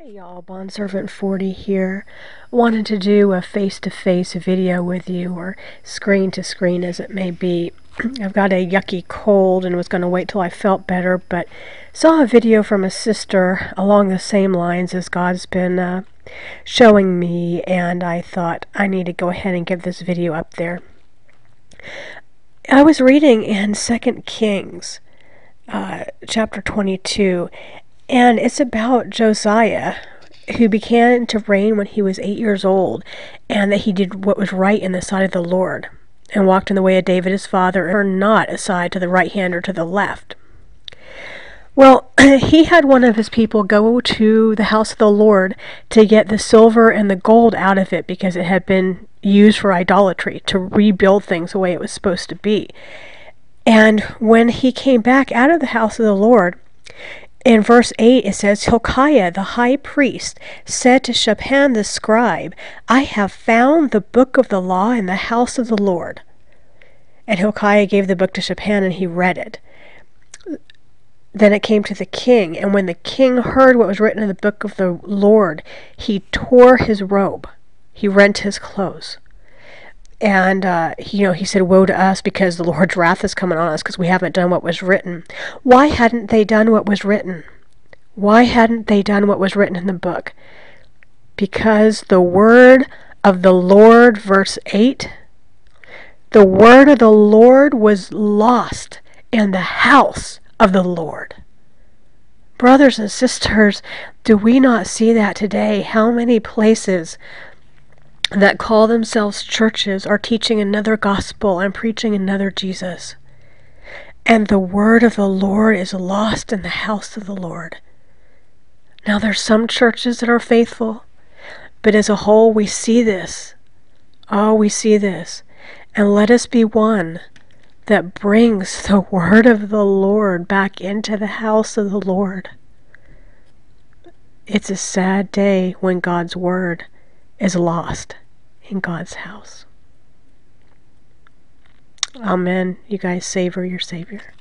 Hey y'all, Bondservant 40 here. Wanted to do a face-to-face video with you, or screen-to-screen as it may be. I've got a yucky cold and was going to wait till I felt better, but saw a video from a sister along the same lines as God's been uh, showing me, and I thought I need to go ahead and get this video up there. I was reading in Second Kings, uh, chapter 22, and it's about Josiah, who began to reign when he was eight years old, and that he did what was right in the sight of the Lord, and walked in the way of David his father, and turned not aside to the right hand or to the left. Well, he had one of his people go to the house of the Lord to get the silver and the gold out of it because it had been used for idolatry, to rebuild things the way it was supposed to be. And when he came back out of the house of the Lord, in verse 8, it says, Hilkiah the high priest said to Shaphan the scribe, I have found the book of the law in the house of the Lord. And Hilkiah gave the book to Shaphan, and he read it. Then it came to the king, and when the king heard what was written in the book of the Lord, he tore his robe, he rent his clothes and uh, you know he said woe to us because the lord's wrath is coming on us because we haven't done what was written. Why hadn't they done what was written? Why hadn't they done what was written in the book? Because the word of the lord verse 8 the word of the lord was lost in the house of the lord. Brothers and sisters do we not see that today? How many places that call themselves churches are teaching another gospel and preaching another Jesus. And the word of the Lord is lost in the house of the Lord. Now, there's some churches that are faithful, but as a whole, we see this. Oh, we see this. And let us be one that brings the word of the Lord back into the house of the Lord. It's a sad day when God's word is lost in God's house. Amen. You guys savor your Savior.